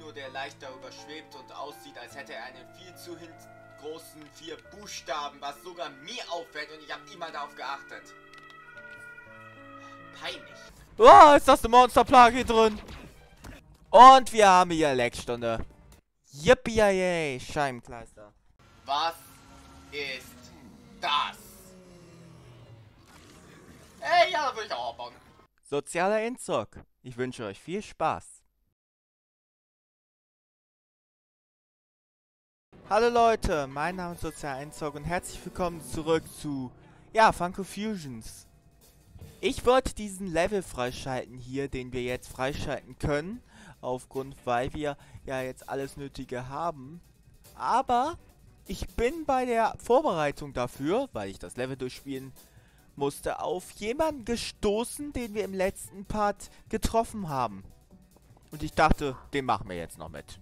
nur, der leicht darüber schwebt und aussieht, als hätte er einen viel zu großen vier Buchstaben, was sogar mir auffällt und ich habe immer darauf geachtet. Peinlich. Oh, ist das eine Monsterplage drin? Und wir haben hier Leckstunde. Yippie, Scheibenkleister. Was ist das? Ey, ja, da würde ich auch abbauen. Sozialer Entzug. Ich wünsche euch viel Spaß. Hallo Leute, mein Name ist Sozialer Entzug und herzlich willkommen zurück zu, ja, Funko Fusions. Ich wollte diesen Level freischalten hier, den wir jetzt freischalten können, aufgrund, weil wir ja jetzt alles Nötige haben. Aber ich bin bei der Vorbereitung dafür, weil ich das Level durchspielen musste, auf jemanden gestoßen, den wir im letzten Part getroffen haben. Und ich dachte, den machen wir jetzt noch mit.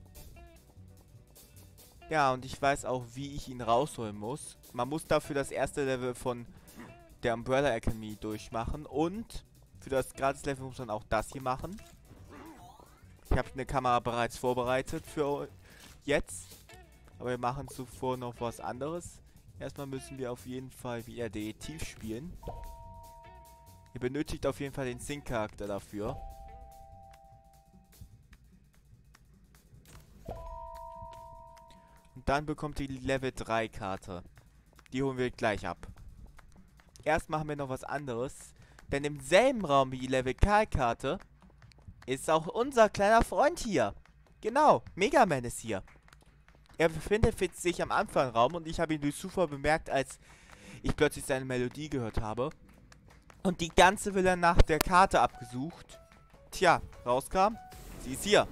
Ja, und ich weiß auch, wie ich ihn rausholen muss. Man muss dafür das erste Level von der Umbrella Academy durchmachen. Und für das Gratis-Level muss man auch das hier machen. Ich habe eine Kamera bereits vorbereitet für jetzt. Aber wir machen zuvor noch was anderes. Erstmal müssen wir auf jeden Fall wieder Detektiv spielen. Ihr benötigt auf jeden Fall den Sync-Charakter dafür. Und dann bekommt ihr die Level 3 Karte. Die holen wir gleich ab. Erst machen wir noch was anderes. Denn im selben Raum wie die Level K Karte ist auch unser kleiner Freund hier. Genau, Mega Man ist hier. Er befindet sich am Anfangsraum und ich habe ihn durch Zufall bemerkt, als ich plötzlich seine Melodie gehört habe. Und die ganze Villa nach der Karte abgesucht. Tja, rauskam, sie ist hier.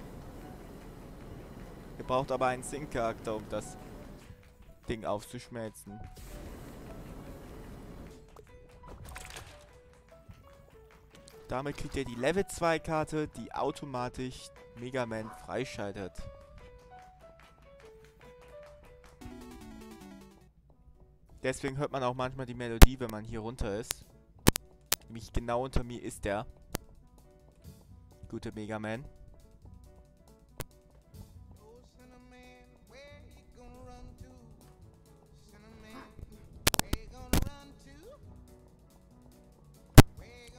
Ihr braucht aber einen Sync-Charakter, um das Ding aufzuschmelzen. Damit kriegt ihr die Level 2 Karte, die automatisch Mega Man freischaltet. Deswegen hört man auch manchmal die Melodie, wenn man hier runter ist. Nämlich genau unter mir ist der. Gute Mega Man.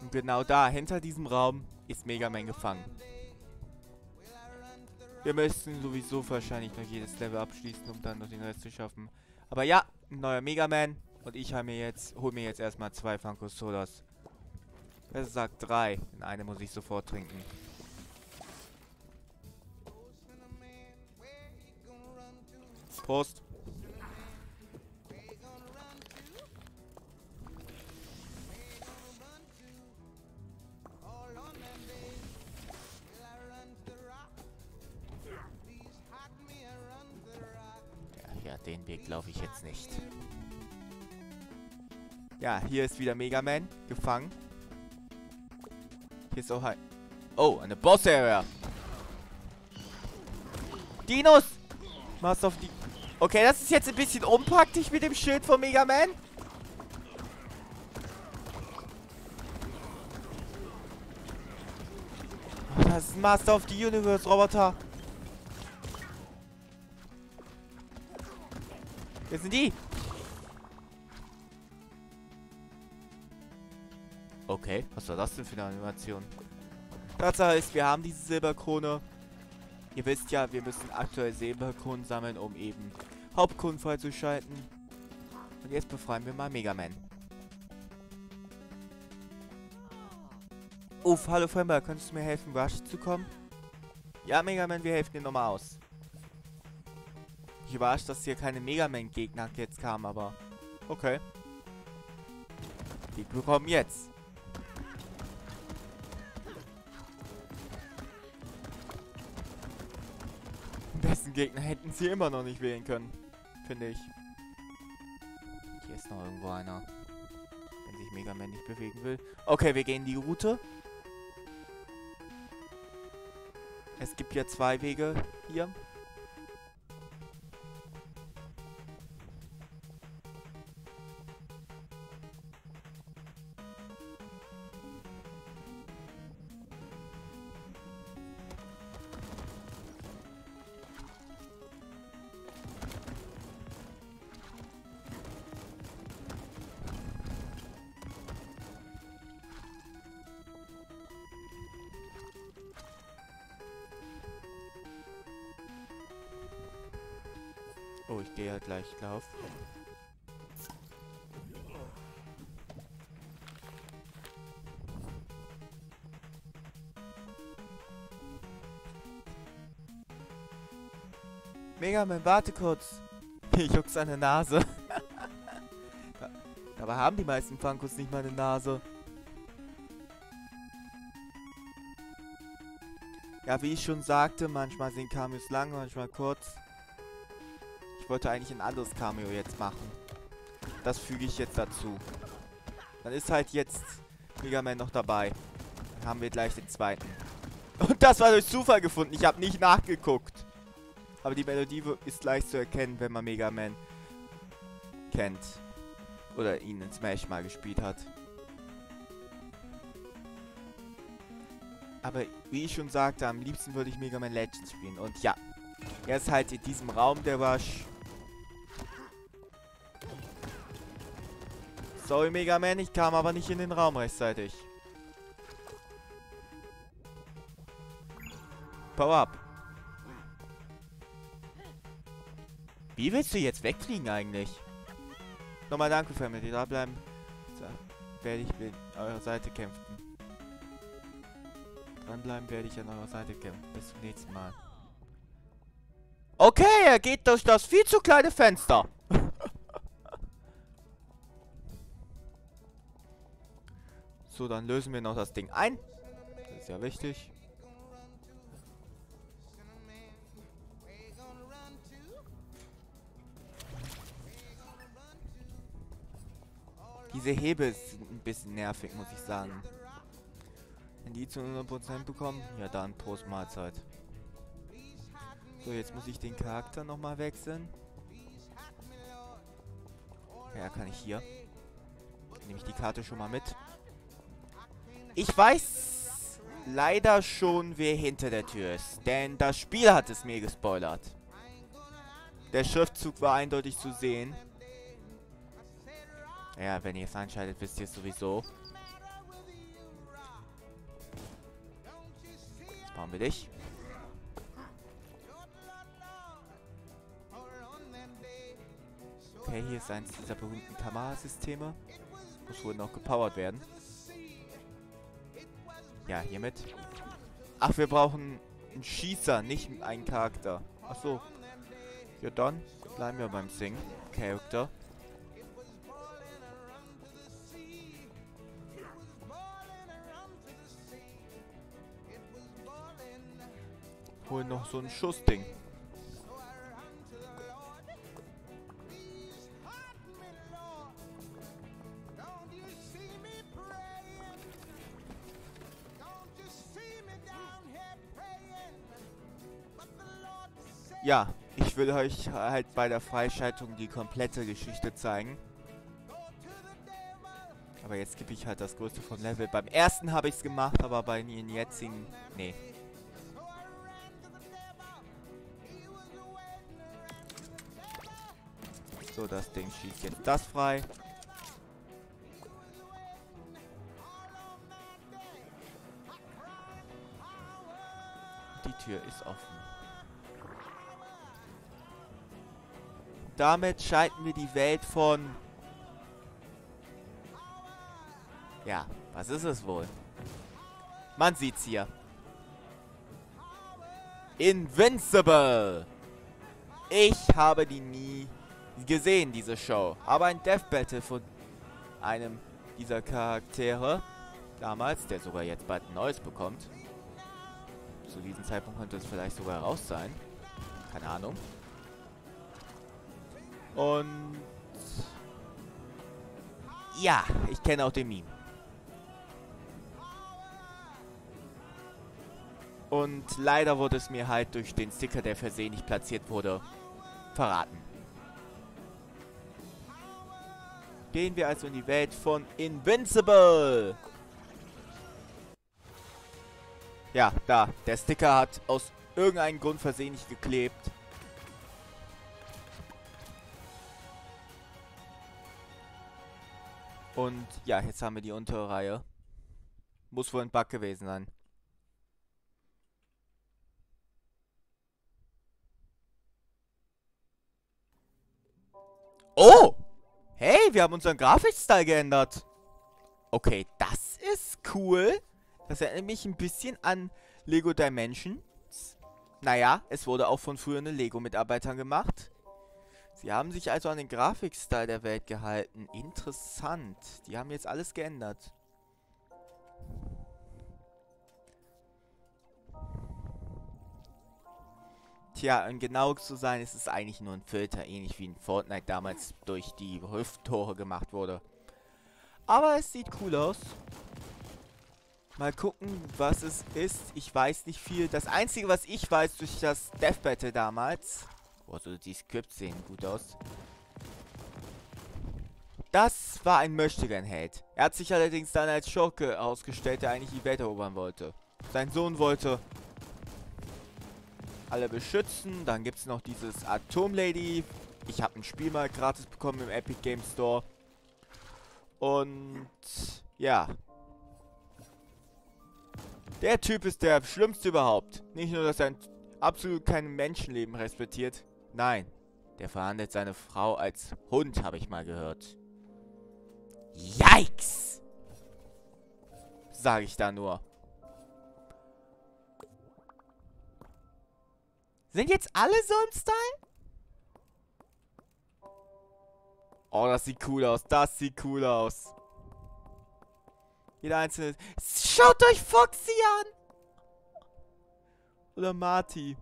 Und genau da, hinter diesem Raum, ist Mega Man gefangen. Wir müssen sowieso wahrscheinlich noch jedes Level abschließen, um dann noch den Rest zu schaffen. Aber ja, ein neuer Mega Man. Und ich habe mir jetzt, hol mir jetzt erstmal zwei Funko Sodas. Wer sagt drei? In eine muss ich sofort trinken. Prost. Den Weg laufe ich jetzt nicht. Ja, hier ist wieder Mega Man gefangen. Hier ist auch halt... Oh, eine Boss-Area. Dinos! Machst auf die... Okay, das ist jetzt ein bisschen unpraktisch mit dem Schild von Mega Man. Das ist Master of the Universe Roboter. Wer sind die? Okay, was war das denn für eine Animation? Tatsache ist, wir haben diese Silberkrone. Ihr wisst ja, wir müssen aktuell Silberkronen sammeln, um eben Hauptkronen freizuschalten. Und jetzt befreien wir mal Mega Man. Uff, hallo Fremder, könntest du mir helfen, Rush zu kommen? Ja, Mega Man, wir helfen dir nochmal aus. Ich überrascht, dass hier keine Mega Man-Gegner jetzt kamen, aber okay. Die bekommen jetzt. Den besten Gegner hätten sie immer noch nicht wählen können. Finde ich. Hier ist noch irgendwo einer. Wenn sich Mega Man nicht bewegen will. Okay, wir gehen die Route. Es gibt ja zwei Wege hier. Oh, ich gehe ja gleich drauf. Mega Man, warte kurz. Ich juck's an der Nase. Aber haben die meisten Funkos nicht mal eine Nase? Ja, wie ich schon sagte, manchmal sind Cameos lang, manchmal kurz. Ich wollte eigentlich ein anderes Cameo jetzt machen. Das füge ich jetzt dazu. Dann ist halt jetzt Mega Man noch dabei. Dann haben wir gleich den zweiten. Und das war durch Zufall gefunden. Ich habe nicht nachgeguckt. Aber die Melodie ist leicht zu erkennen, wenn man Mega Man kennt. Oder ihn in Smash mal gespielt hat. Aber wie ich schon sagte, am liebsten würde ich Mega Man Legends spielen. Und ja, er ist halt in diesem Raum, der war... Sorry Mega Man, ich kam aber nicht in den Raum rechtzeitig. Power up. Wie willst du jetzt wegfliegen eigentlich? Nochmal danke, Family. Da bleiben. So, werde ich mit eurer Seite kämpfen. Dranbleiben werde ich an eurer Seite kämpfen. Bis zum nächsten Mal. Okay, er geht durch das viel zu kleine Fenster. so, dann lösen wir noch das Ding ein. Das ist ja wichtig. Diese Hebel sind ein bisschen nervig, muss ich sagen. Wenn die zu 100% bekommen, ja dann Prost Mahlzeit. So, jetzt muss ich den Charakter nochmal wechseln. Ja, kann ich hier. Nehme ich die Karte schon mal mit. Ich weiß leider schon, wer hinter der Tür ist. Denn das Spiel hat es mir gespoilert. Der Schriftzug war eindeutig zu sehen. Ja, wenn ihr es einschaltet, wisst ihr es sowieso. Jetzt bauen wir dich. Okay, hier ist eins dieser berühmten Kamerasysteme. Muss wohl noch gepowert werden. Ja, hiermit. Ach, wir brauchen einen Schießer, nicht einen Charakter. Ach so. Ja dann, bleiben wir beim Sing. Charakter. holen noch so ein Schussding. Ja, ich will euch halt bei der Freischaltung die komplette Geschichte zeigen. Aber jetzt gebe ich halt das größte vom Level. Beim ersten habe ich es gemacht, aber bei den jetzigen... Nee. So, das Ding schießt jetzt das frei. Die Tür ist offen. Damit schalten wir die Welt von... Ja, was ist es wohl? Man sieht's hier. Invincible! Ich habe die nie gesehen, diese Show. Aber ein Death Battle von einem dieser Charaktere damals, der sogar jetzt bald ein neues bekommt. Zu diesem Zeitpunkt könnte es vielleicht sogar raus sein. Keine Ahnung. Und... Ja, ich kenne auch den Meme. Und leider wurde es mir halt durch den Sticker, der versehentlich platziert wurde, verraten. Gehen wir also in die Welt von Invincible. Ja, da. Der Sticker hat aus irgendeinem Grund versehentlich geklebt. Und ja, jetzt haben wir die untere Reihe. Muss wohl ein Bug gewesen sein. Oh! Hey, wir haben unseren Grafikstyle geändert. Okay, das ist cool. Das erinnert mich ein bisschen an Lego Dimensions. Naja, es wurde auch von früheren Lego-Mitarbeitern gemacht. Sie haben sich also an den Grafikstyle der Welt gehalten. Interessant. Die haben jetzt alles geändert. Tja, um genau zu sein, ist es eigentlich nur ein Filter, ähnlich wie in Fortnite damals durch die Hüfttore gemacht wurde. Aber es sieht cool aus. Mal gucken, was es ist. Ich weiß nicht viel. Das Einzige, was ich weiß durch das Death Battle damals... Also die Scripts sehen gut aus. Das war ein Möchtegern-Held. Er hat sich allerdings dann als Schurke ausgestellt, der eigentlich die Welt erobern wollte. Sein Sohn wollte alle beschützen. Dann gibt es noch dieses Atom-Lady. Ich habe ein Spiel mal gratis bekommen im Epic Game Store. Und ja, der Typ ist der schlimmste überhaupt. Nicht nur, dass er absolut kein Menschenleben respektiert. Nein, der verhandelt seine Frau als Hund, habe ich mal gehört. Yikes! Sage ich da nur. Sind jetzt alle so im Style? Oh, das sieht cool aus. Das sieht cool aus. Jeder einzelne. Schaut euch Foxy an! Oder Marty.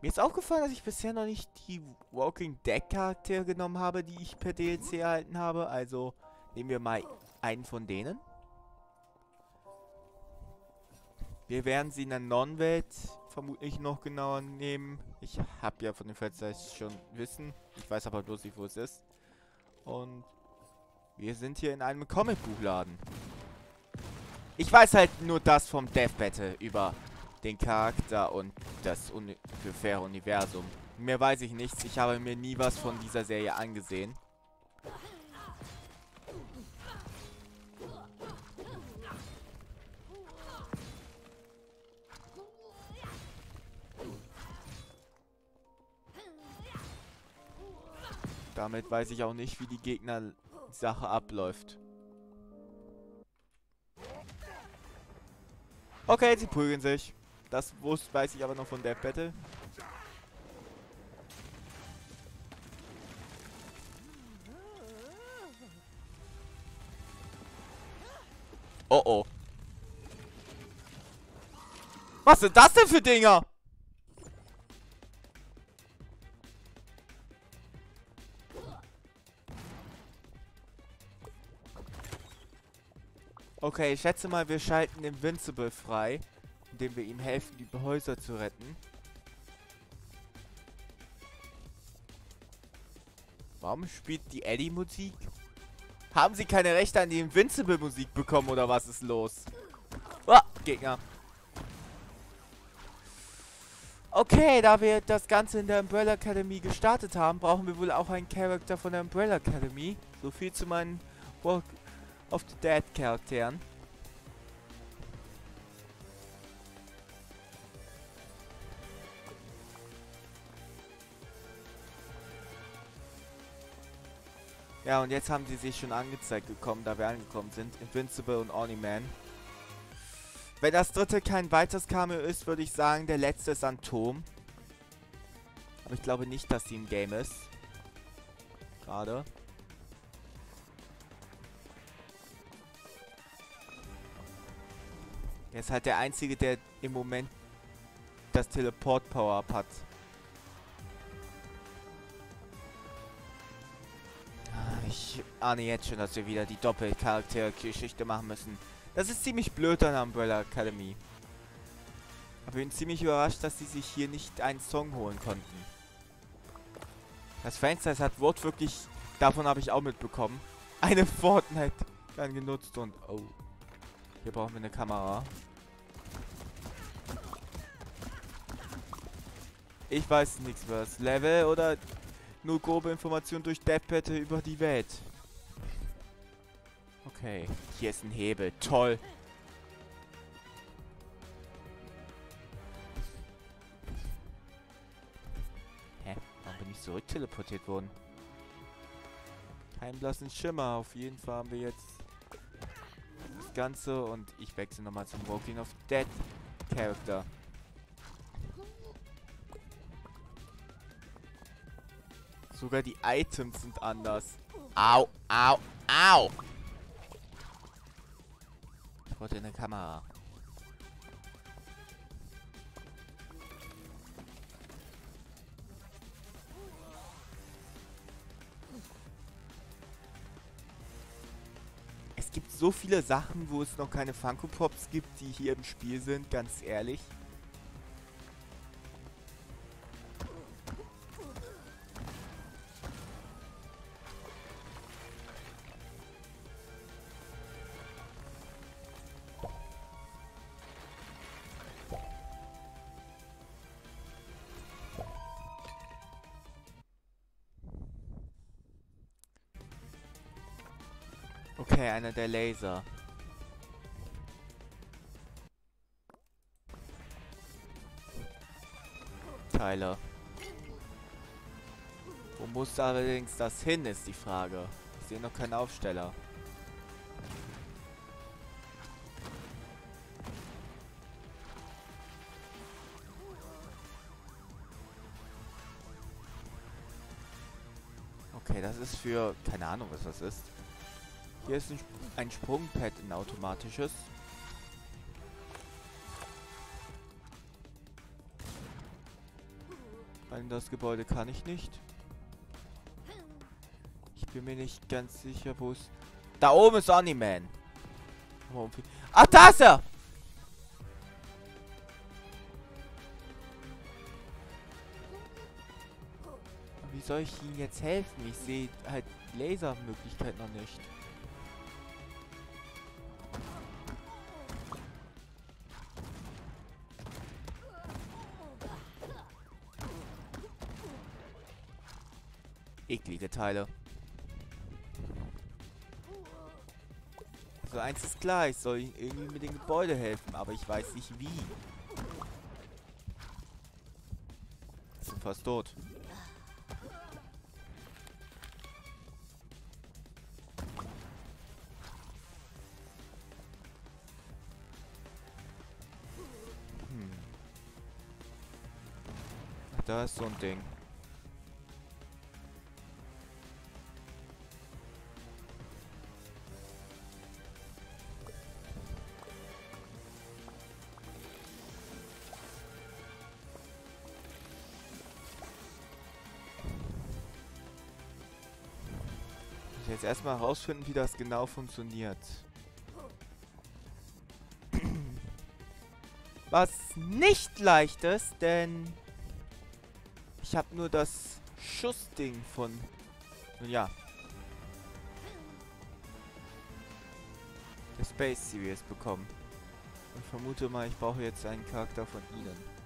Mir ist aufgefallen, dass ich bisher noch nicht die Walking Dead Charaktere genommen habe, die ich per DLC erhalten habe. Also nehmen wir mal einen von denen. Wir werden sie in der Non-Welt vermutlich noch genauer nehmen. Ich habe ja von den Franchise schon Wissen. Ich weiß aber bloß nicht, wo es ist. Und wir sind hier in einem Comicbuchladen. Ich weiß halt nur das vom Death Battle über den Charakter und das ungefähre Universum. Mehr weiß ich nichts. Ich habe mir nie was von dieser Serie angesehen. Damit weiß ich auch nicht, wie die Gegner-Sache abläuft. Okay, sie prügeln sich. Das wusste, weiß ich aber noch von Death Battle. Oh oh. Was sind das denn für Dinger? Okay, ich schätze mal, wir schalten Invincible frei, indem wir ihm helfen, die Häuser zu retten. Warum spielt die Eddie Musik? Haben sie keine Rechte an die Invincible Musik bekommen oder was ist los? Oh, Gegner. Okay, da wir das Ganze in der Umbrella Academy gestartet haben, brauchen wir wohl auch einen Charakter von der Umbrella Academy. So viel zu meinen Walk of the Dead Charakteren. Ja, und jetzt haben sie sich schon angezeigt gekommen, da wir angekommen sind. Invincible und Omni-Man. Wenn das dritte kein weiteres Cameo ist, würde ich sagen, der letzte ist Phantom. Aber ich glaube nicht, dass sie im Game ist. Gerade. Er ist halt der Einzige, der im Moment das Teleport-Power-Up hat. Ich ahne jetzt schon, dass wir wieder die Doppelcharakter-Geschichte machen müssen. Das ist ziemlich blöd an Umbrella Academy. Aber ich bin ziemlich überrascht, dass sie sich hier nicht einen Song holen konnten. Das Franchise hat wortwörtlich, davon habe ich auch mitbekommen, eine Fortnite dann genutzt und oh. Hier brauchen wir eine Kamera. Ich weiß nichts über das Level oder nur grobe Informationen durch Deppette über die Welt. Okay, hier ist ein Hebel. Toll. Hä? Warum bin ich zurück teleportiert worden? Kein blassen Schimmer. Auf jeden Fall haben wir jetzt das Ganze und ich wechsle nochmal zum Walking of Dead Charakter. Sogar die Items sind anders. Au, au, au! Ich wollte eine Kamera. Es gibt so viele Sachen, wo es noch keine Funko Pops gibt, die hier im Spiel sind, ganz ehrlich. Okay, einer der Laser. Teile. Wo muss allerdings das hin, ist die Frage. Ich sehe noch keinen Aufsteller. Okay, das ist für... Keine Ahnung, was das ist. Hier ist ein, ein Sprungpad, ein automatisches. In das Gebäude kann ich nicht. Ich bin mir nicht ganz sicher, wo es... Da oben ist Oniman. Ach, da ist er! Wie soll ich Ihnen jetzt helfen? Ich sehe halt Lasermöglichkeit noch nicht. Teile. Also eins ist klar, ich soll irgendwie mit dem Gebäude helfen, aber ich weiß nicht wie. Sind fast tot. Hm. Da ist so ein Ding. Erstmal herausfinden, wie das genau funktioniert. Was nicht leicht ist, denn ich habe nur das Schussding von... Ja. Der Space Series bekommen. Und vermute mal, ich brauche jetzt einen Charakter von Ihnen.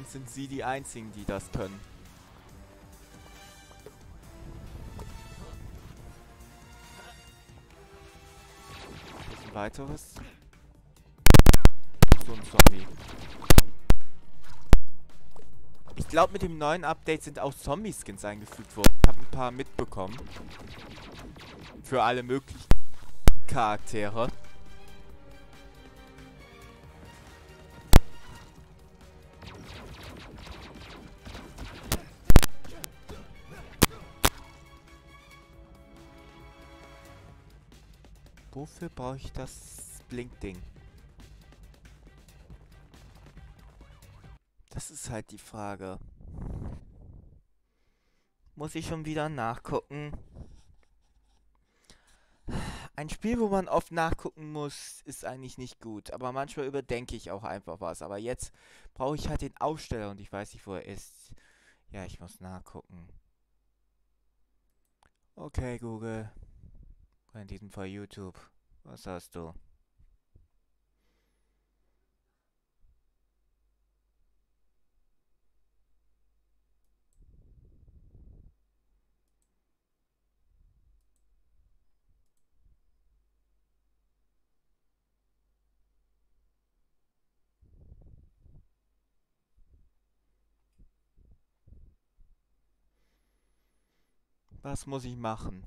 Moment sind sie die einzigen, die das können. ein weiteres. So ein Zombie. Ich glaube, mit dem neuen Update sind auch Zombie-Skins eingefügt worden. Ich habe ein paar mitbekommen. Für alle möglichen Charaktere. Wofür brauche ich das Blinkding? Das ist halt die Frage. Muss ich schon wieder nachgucken? Ein Spiel, wo man oft nachgucken muss, ist eigentlich nicht gut. Aber manchmal überdenke ich auch einfach was. Aber jetzt brauche ich halt den Aufsteller und ich weiß nicht, wo er ist. Ja, ich muss nachgucken. Okay, Google. In diesem Fall YouTube. Was hast du? Was muss ich machen?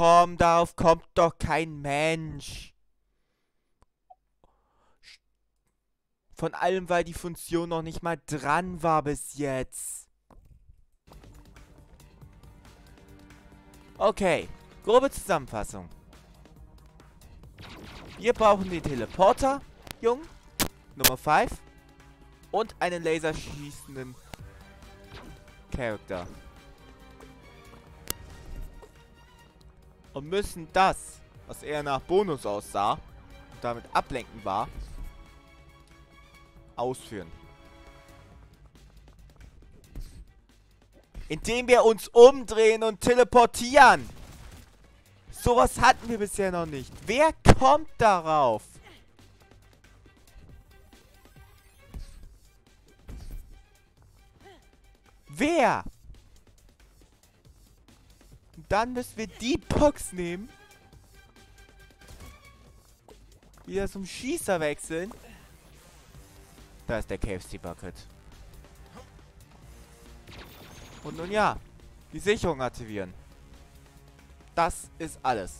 Komm, darauf kommt doch kein Mensch. Von allem, weil die Funktion noch nicht mal dran war bis jetzt. Okay, grobe Zusammenfassung. Wir brauchen den Teleporter, Jung, Nummer 5 und einen laserschießenden Charakter. Und müssen das, was eher nach Bonus aussah und damit ablenken war, ausführen. Indem wir uns umdrehen und teleportieren. Sowas hatten wir bisher noch nicht. Wer kommt darauf? Wer? Dann müssen wir die Box nehmen. Wieder zum Schießer wechseln. Da ist der KFC Bucket. Und nun ja, die Sicherung aktivieren. Das ist alles.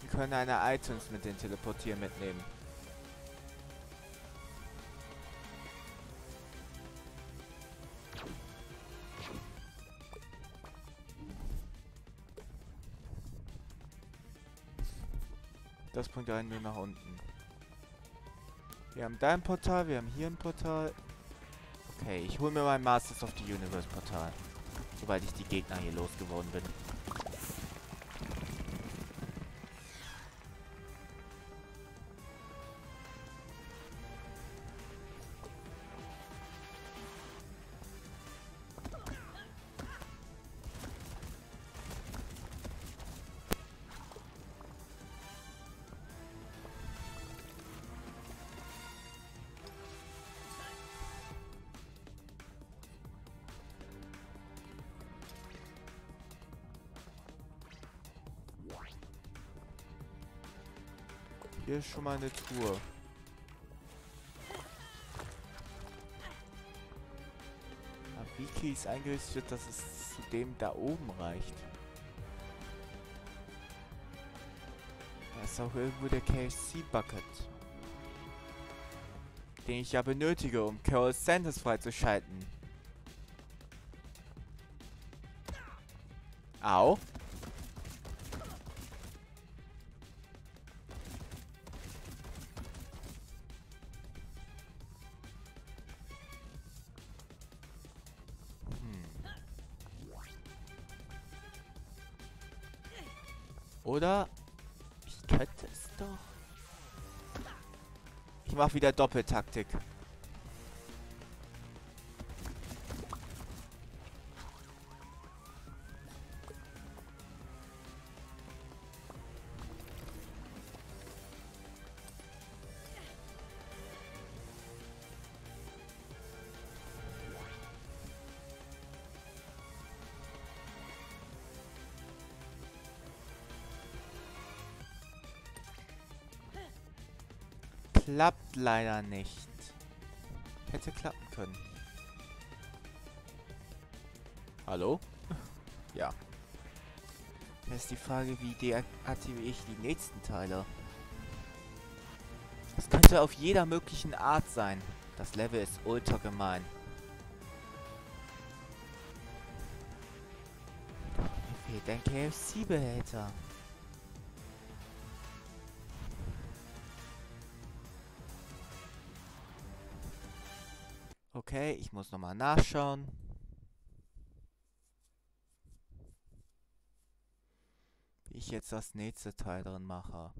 Wir können eine Items mit den Teleportieren mitnehmen. Das bringt einen nur nach unten. Wir haben da ein Portal, wir haben hier ein Portal. Okay, ich hole mir mein Masters of the Universe Portal. Sobald ich die Gegner hier losgeworden bin. Schon mal eine Truhe. Wiki ist eingerichtet, dass es zu dem da oben reicht. Da ist auch irgendwo der KFC-Bucket. Den ich ja benötige, um Carol Sanders freizuschalten. Au. Mache wieder Doppeltaktik. Klappt leider nicht. Hätte klappen können. Hallo? ja. Jetzt ist die Frage, wie deaktiviere ich die nächsten Teile? Das könnte auf jeder möglichen Art sein. Das Level ist ultra gemein. Mir fehlt ein KFC-Behälter. Ich muss nochmal nachschauen. Wie ich jetzt das nächste Teil drin mache.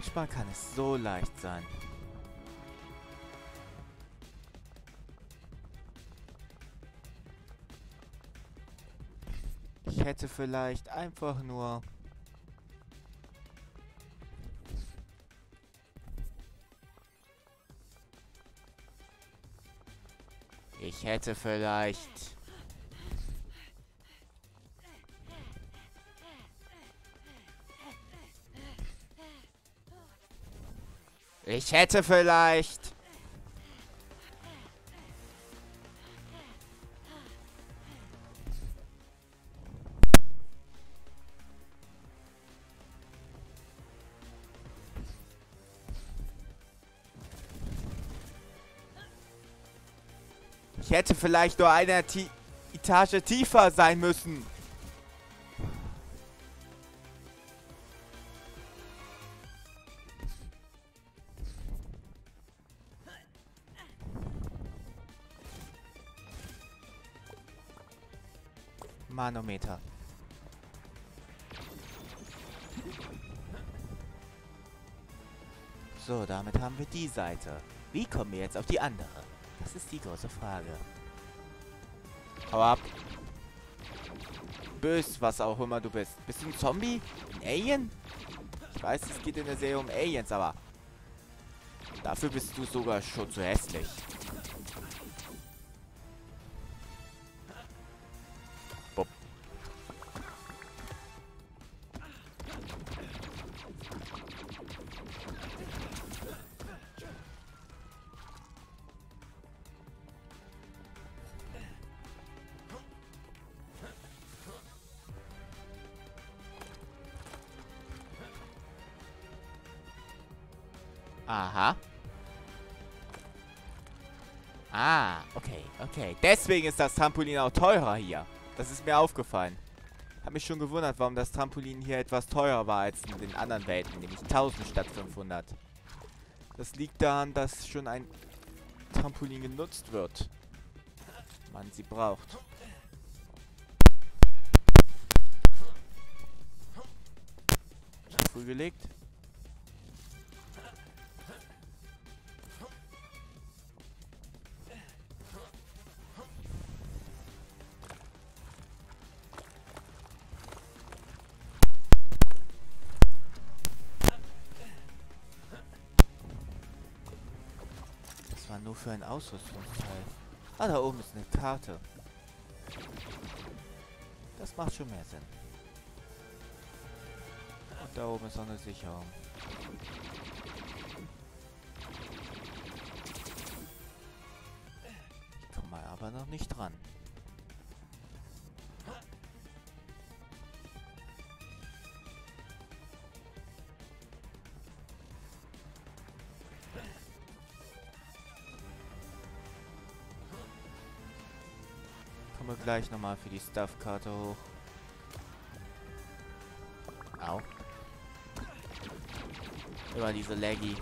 Manchmal kann es so leicht sein. Ich hätte vielleicht einfach nur... Ich hätte vielleicht... Ich hätte vielleicht... Ich hätte vielleicht nur eine Ti Etage tiefer sein müssen. Manometer. So, damit haben wir die Seite. Wie kommen wir jetzt auf die andere? Das ist die große Frage. Hau ab. Bös, was auch immer du bist. Bist du ein Zombie? Ein Alien? Ich weiß, es geht in der Serie um Aliens, aber... Dafür bist du sogar schon zu hässlich. Deswegen ist das Trampolin auch teurer hier. Das ist mir aufgefallen. Hab mich schon gewundert, warum das Trampolin hier etwas teurer war als in den anderen Welten, nämlich 1000 statt 500. Das liegt daran, dass schon ein Trampolin genutzt wird. Man sie braucht. Früh gelegt. Für ein Ausrüstungsteil? Ah, da oben ist eine Karte. Das macht schon mehr Sinn. Und da oben ist auch eine Sicherung. Ich komme aber noch nicht dran. Gleich nochmal für die Stuff-Karte hoch. Au. Immer diese Laggy.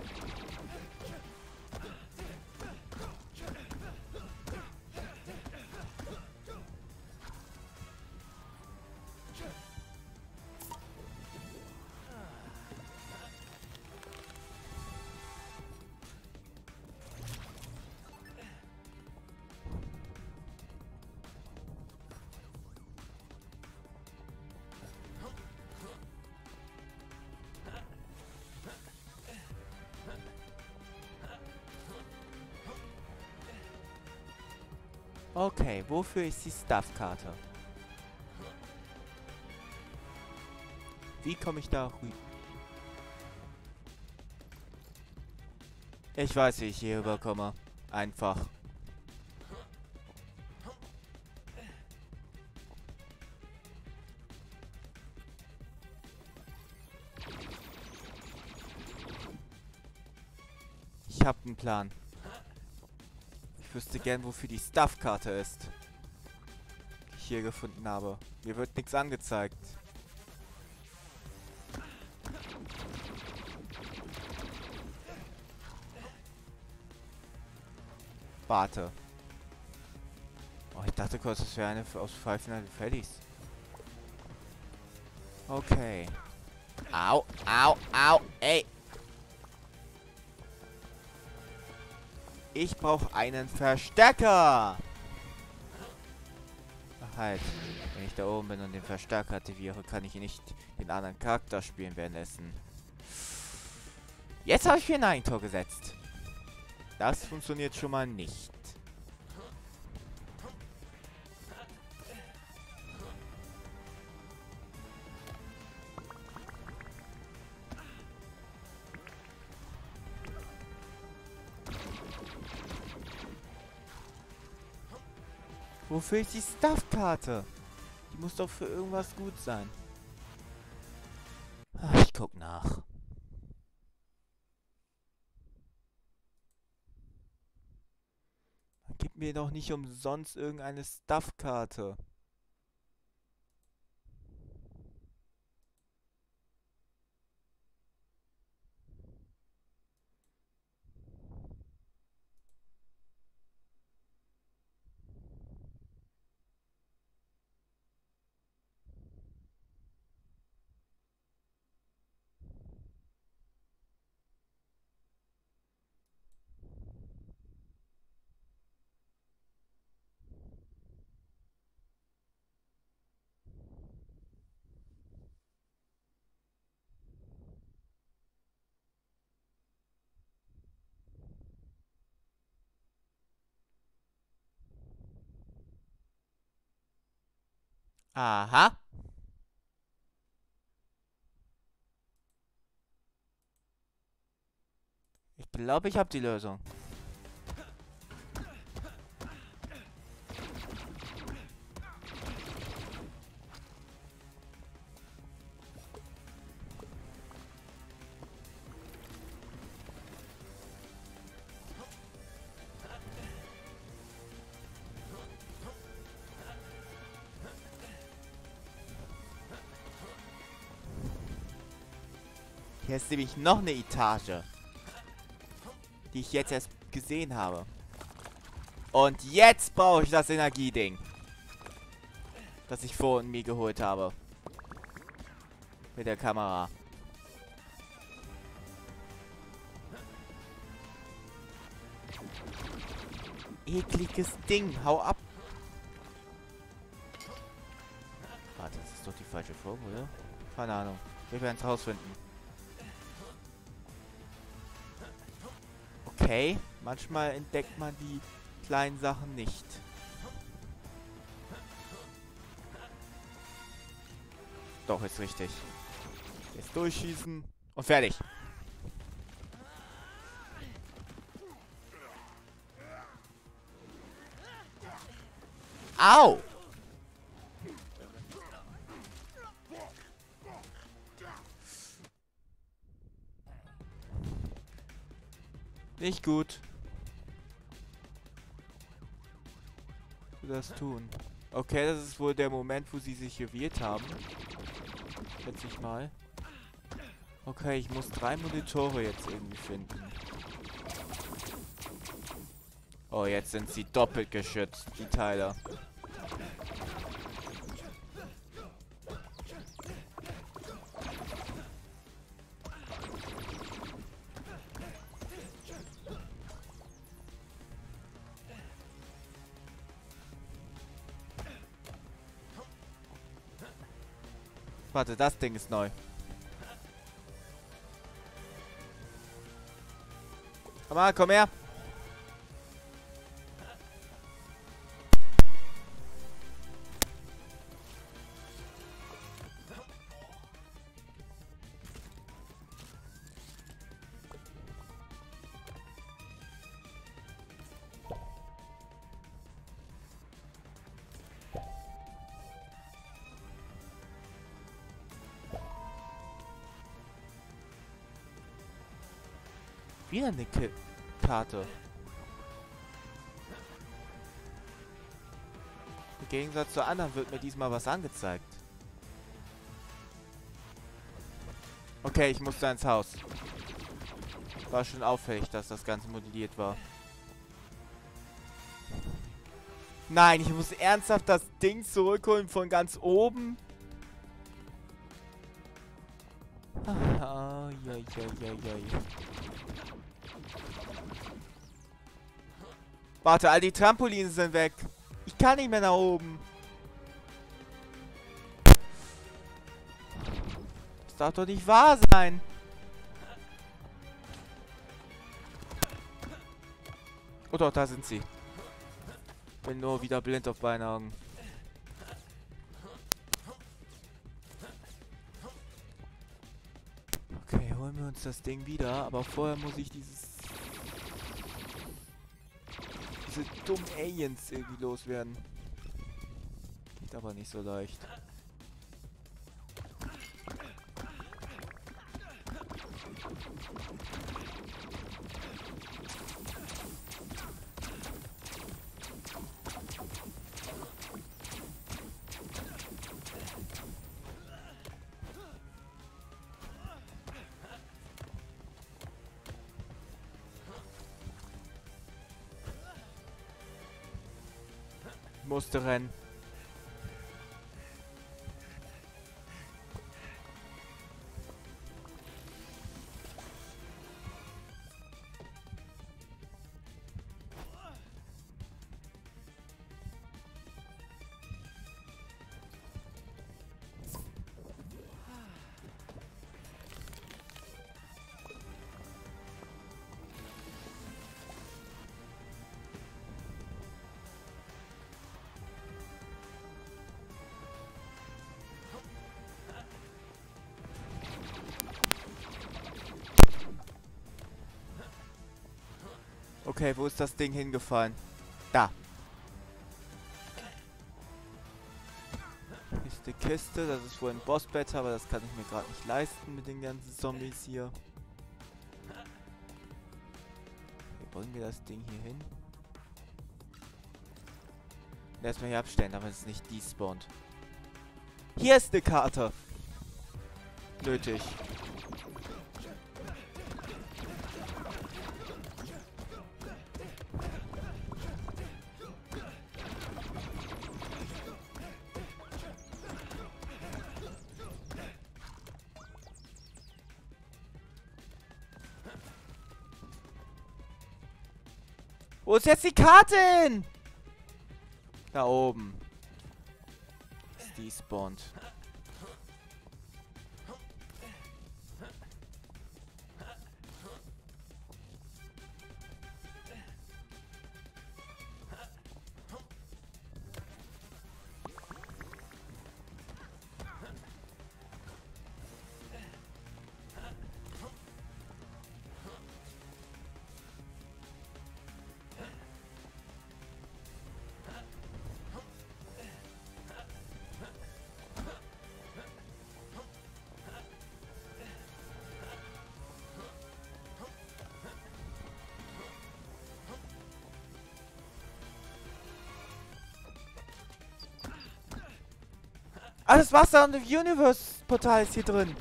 Wofür ist die Stuff-Karte? Wie komme ich da rüber? Ich weiß, wie ich hier rüberkomme. Einfach. Ich hab einen Plan. Ich wüsste gern, wofür die Stuff-Karte ist hier gefunden habe. Mir wird nichts angezeigt. Warte. Oh, ich dachte kurz, das wäre eine aus Five Nights Freddy's. Okay. Au, au, au, ey. Ich brauche einen Verstärker. Halt, wenn ich da oben bin und den Verstärker aktiviere, kann ich nicht den anderen Charakter spielen währenddessen. Jetzt habe ich hier ein Eigentor gesetzt. Das funktioniert schon mal nicht. Wofür ist die Stuff-Karte? Die muss doch für irgendwas gut sein. Ach, ich guck nach. Gib mir doch nicht umsonst irgendeine Stuff-Karte. Aha. Ich glaube, ich habe die Lösung. Ist nämlich noch eine Etage. Die ich jetzt erst gesehen habe. Und jetzt brauche ich das Energieding. Das ich vorhin mir geholt habe. Mit der Kamera. Ekliges Ding. Hau ab. Warte, das ist doch die falsche Form, oder? Keine Ahnung. Wir werden es rausfinden. Okay, manchmal entdeckt man die kleinen Sachen nicht. Doch, ist richtig. Jetzt durchschießen und fertig. Au! Nicht gut. das tun. Okay, das ist wohl der Moment, wo sie sich gewählt haben. Schätze ich mal. Okay, ich muss drei Monitore jetzt irgendwie finden. Oh, jetzt sind sie doppelt geschützt, die Teile. Warte, das Ding ist neu. Komm mal, komm her. Wieder eine Ki Karte. Im Gegensatz zu anderen wird mir diesmal was angezeigt. Okay, ich musste ins Haus. War schon auffällig, dass das Ganze modelliert war. Nein, ich muss ernsthaft das Ding zurückholen von ganz oben. Ah, ja, ja, ja, ja. Warte, all die Trampolinen sind weg. Ich kann nicht mehr nach oben. Das darf doch nicht wahr sein. Oh doch, da sind sie. Bin nur wieder blind auf beiden Augen. Okay, holen wir uns das Ding wieder, aber vorher muss ich dieses... Diese dummen Aliens irgendwie loswerden. Geht aber nicht so leicht. Musste rennen. Okay, wo ist das Ding hingefallen? Da. Hier ist die Kiste, das ist wohl ein Bossbett, aber das kann ich mir gerade nicht leisten mit den ganzen Zombies hier. Wie bringen wir das Ding hier hin? Erstmal hier abstellen, damit es nicht despawnt. Hier ist eine Karte. Nötig. Jetzt die Karte hin? Da oben. Ist die spawnt. Ah, das Wasser und Universe Portal ist hier drin.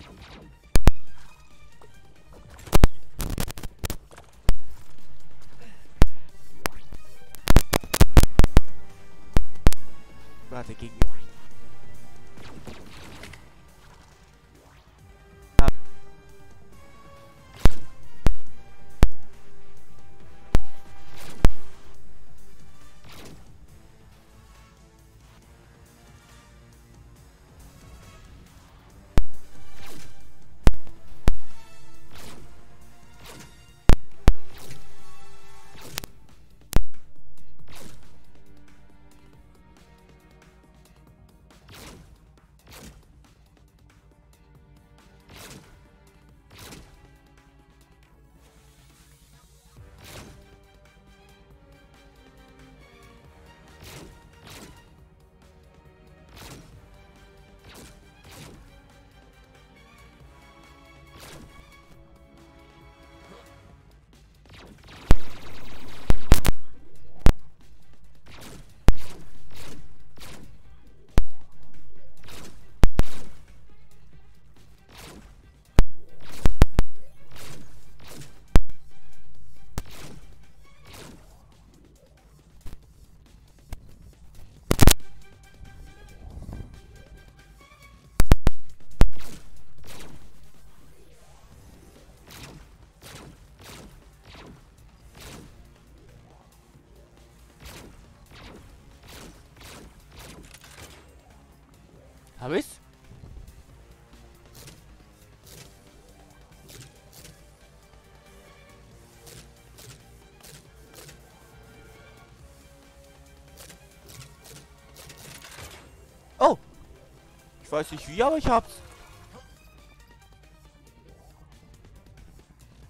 Ich weiß nicht wie, aber ich hab's.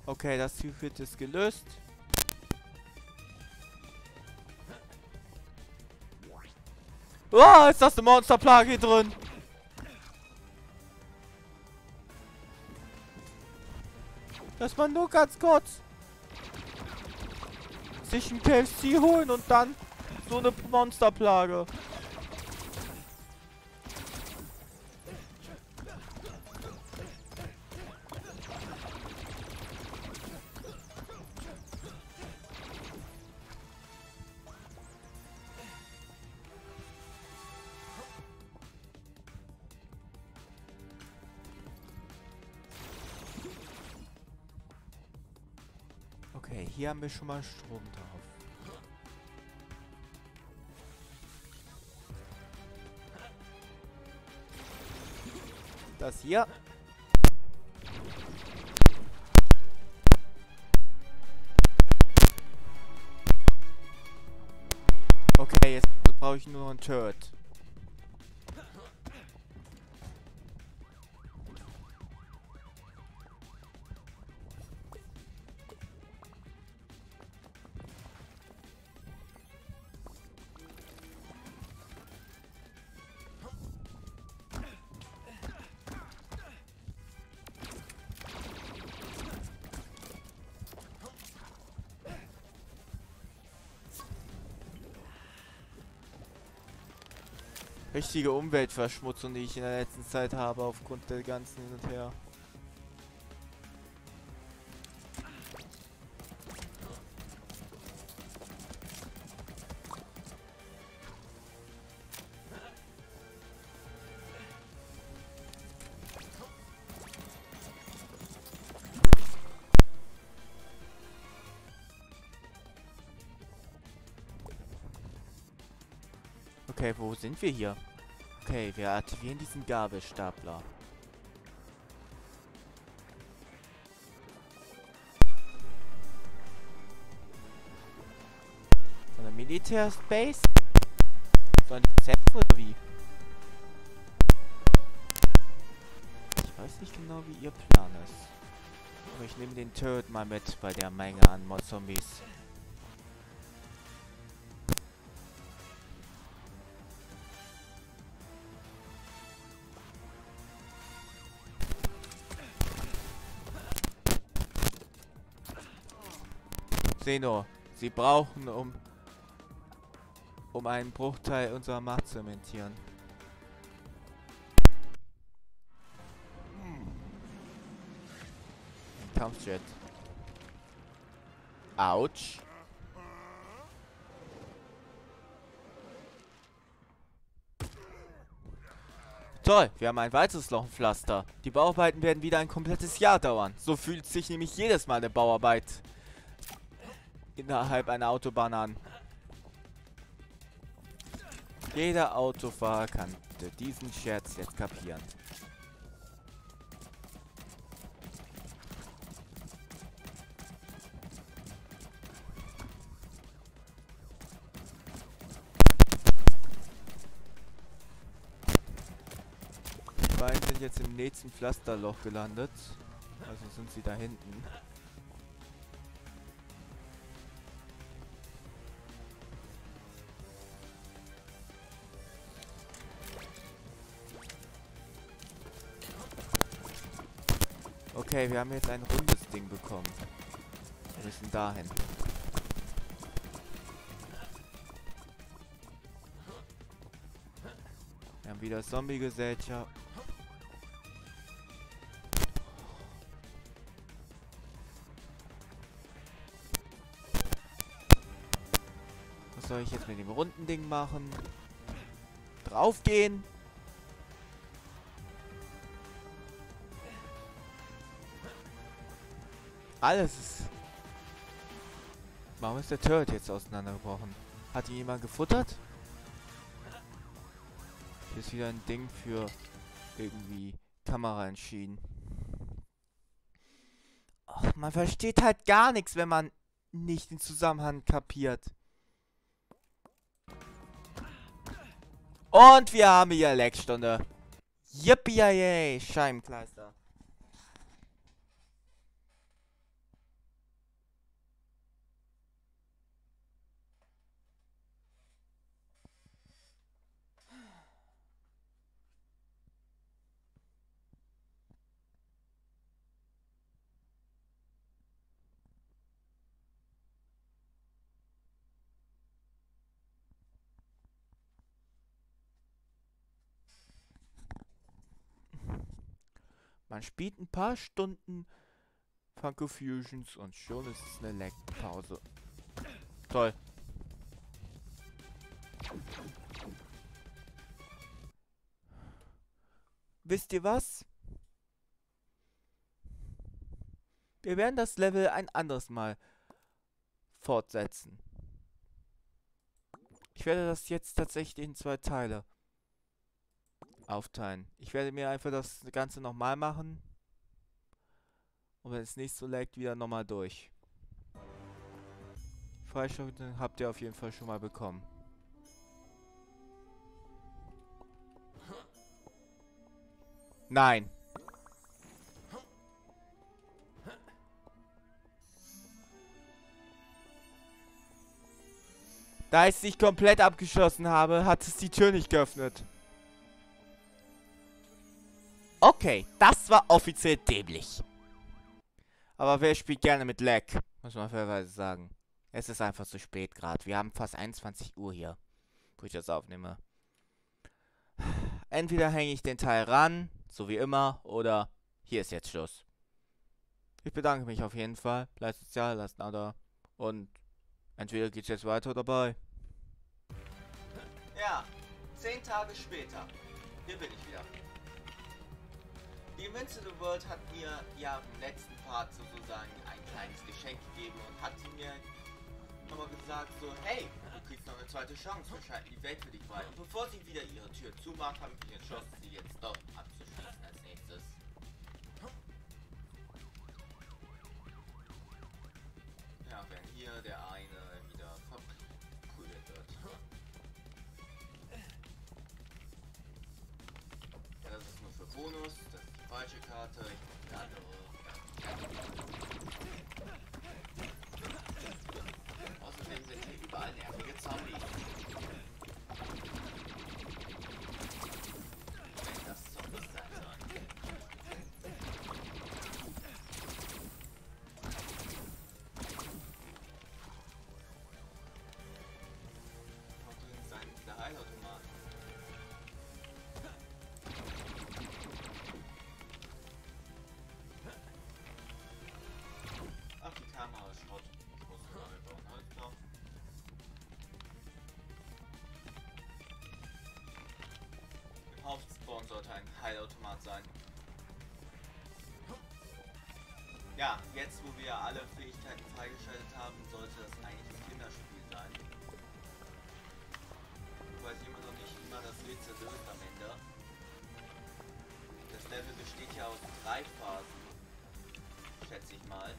Okay, das Ziel ist gelöst. Oh, ist das eine Monsterplage hier drin? Das war nur ganz kurz. Sich ein KFC holen und dann so eine Monsterplage. Hier haben wir schon mal Strom drauf. Das hier. Okay, jetzt brauche ich nur noch ein Turret. Richtige Umweltverschmutzung, die ich in der letzten Zeit habe, aufgrund der ganzen Hin und Her. Okay, wo sind wir hier? Okay, wir aktivieren diesen Gabelstapler. Von der Militärspace? Sollen die setzen oder wie? Ich weiß nicht genau, wie ihr Plan ist. Aber ich nehme den Turret mal mit bei der Menge an Mod-Zombies. Zeno, sie brauchen, um um einen Bruchteil unserer Macht zu zementieren. Kampfjet. Autsch. Toll, wir haben ein weiteres Lochenpflaster. Die Bauarbeiten werden wieder ein komplettes Jahr dauern. So fühlt sich nämlich jedes Mal eine Bauarbeit innerhalb einer Autobahn an. Jeder Autofahrer kann diesen Scherz jetzt kapieren. Die beiden sind jetzt im nächsten Pflasterloch gelandet. Also sind sie da hinten. Okay, wir haben jetzt ein rundes Ding bekommen. Wir müssen dahin. Wir haben wieder Zombie-Gesellschaft. Was soll ich jetzt mit dem runden Ding machen? Draufgehen? Alles ist... Warum ist der Turret jetzt auseinandergebrochen? Hat ihn jemand gefuttert? Hier ist wieder ein Ding für irgendwie Kamera entschieden. Ach, man versteht halt gar nichts, wenn man nicht den Zusammenhang kapiert. Und wir haben hier Leckstunde. Yippie, Scheibenkleister. Man spielt ein paar Stunden Funko Fusions und schon ist es eine Leckpause. Toll. Wisst ihr was? Wir werden das Level ein anderes Mal fortsetzen. Ich werde das jetzt tatsächlich in zwei Teile aufteilen. Ich werde mir einfach das Ganze nochmal machen. Und wenn es nicht so laggt, wieder nochmal durch. Freischaltung habt ihr auf jeden Fall schon mal bekommen. Nein. Da ich es nicht komplett abgeschlossen habe, hat es die Tür nicht geöffnet. Okay, das war offiziell dämlich. Aber wer spielt gerne mit Lag? Muss man fairerweise sagen. Es ist einfach zu spät gerade. Wir haben fast 21 Uhr hier, wo ich das aufnehme. Entweder hänge ich den Teil ran, so wie immer, oder hier ist jetzt Schluss. Ich bedanke mich auf jeden Fall. Bleibt sozial, lasst ein da. Und entweder geht's jetzt weiter dabei. Ja, zehn Tage später. Hier bin ich wieder. Die Invincible World hat mir ja im letzten Part sozusagen ein kleines Geschenk gegeben und hat mir nochmal gesagt so, hey, du kriegst noch eine zweite Chance, wir schalten die Welt für dich frei. Und bevor sie wieder ihre Tür zumacht, habe ich mich entschlossen, sie jetzt doch abzuschließen als nächstes. Ja, wenn hier der eine wieder verprügelt wird. Ja, das ist nur für Bonus falsche Karte, andere. Außerdem sind hier überall nervige Zombies. Hauptspawn sollte ein Heilautomat sein. Ja, jetzt wo wir alle Fähigkeiten freigeschaltet haben, sollte das eigentlich ein Kinderspiel sein. Weiß ich immer noch nicht, man das Rätsel löst am Ende. Das Level besteht ja aus drei Phasen. Schätze ich mal.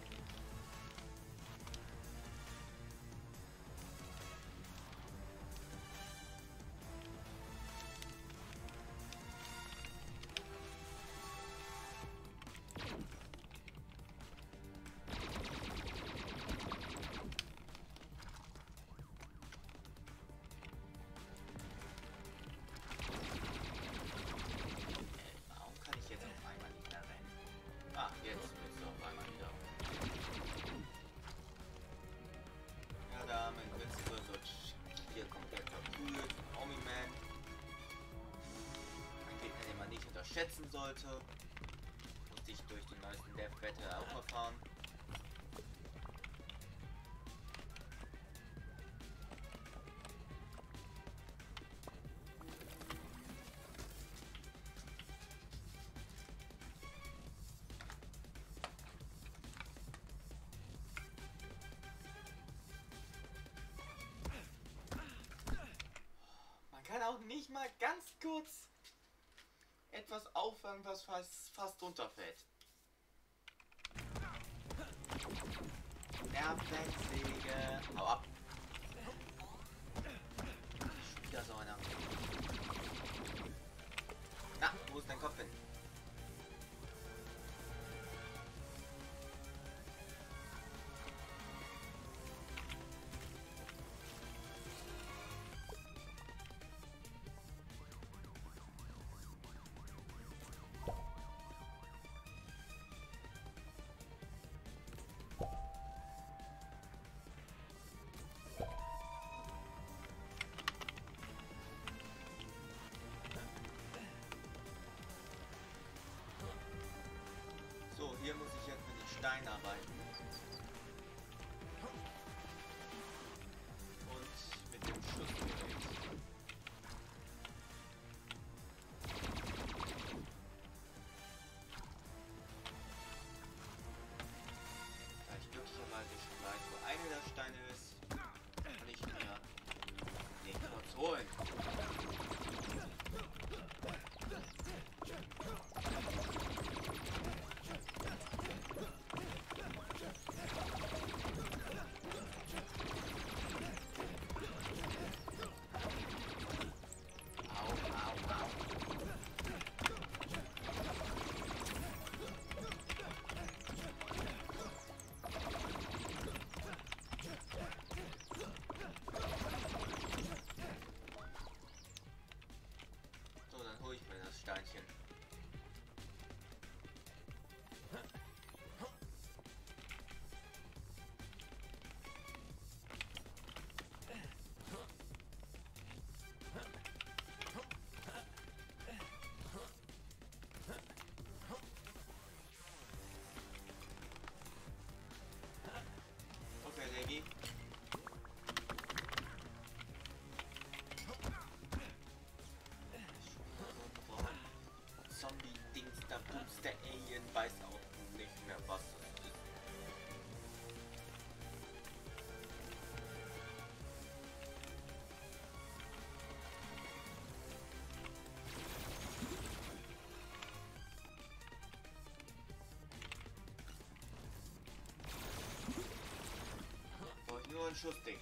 Unterschätzen sollte. Und sich durch die neuesten Death Battle auch verfahren. Man kann auch nicht mal ganz kurz etwas auffangen, was fast, fast runterfällt. Nervensäge. Hau ab. Wieder so einer. Na, wo ist dein Kopf hin? Hier muss ich jetzt mit den Steinen arbeiten. Der Alien weiß auch nicht mehr, was es ist. Nur ein Schussding.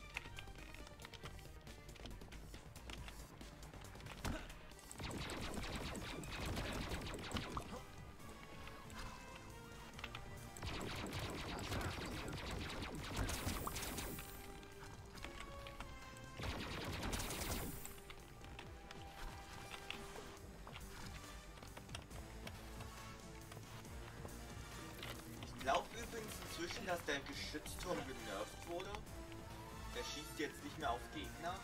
Glaube übrigens inzwischen, dass der Geschützturm genervt wurde. Der schießt jetzt nicht mehr auf Gegner.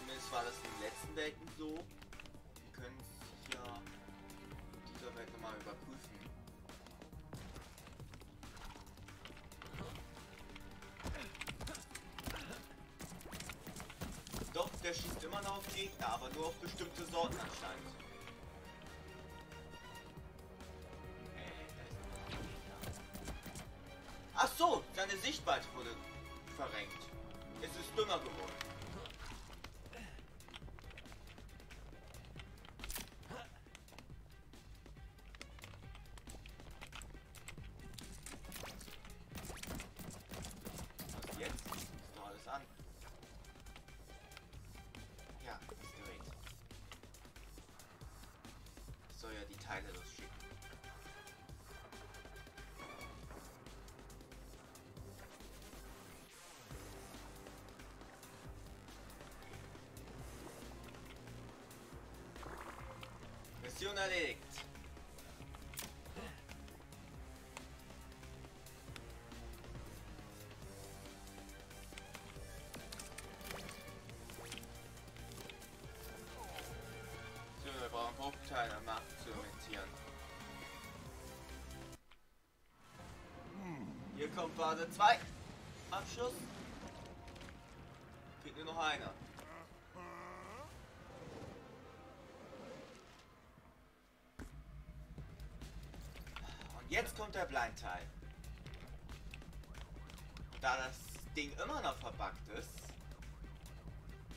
Zumindest war das in den letzten Welten so. Wir können es ja in dieser Welt nochmal überprüfen. Doch, der schießt immer noch auf Gegner, aber nur auf bestimmte Sorten anscheinend. Soll ja die Teile losschicken. Mission erledigt. So, wir brauchen kommt Phase 2. Abschuss. Fehlt nur noch einer. Und jetzt kommt der Blindteil. Da das Ding immer noch verbuggt ist,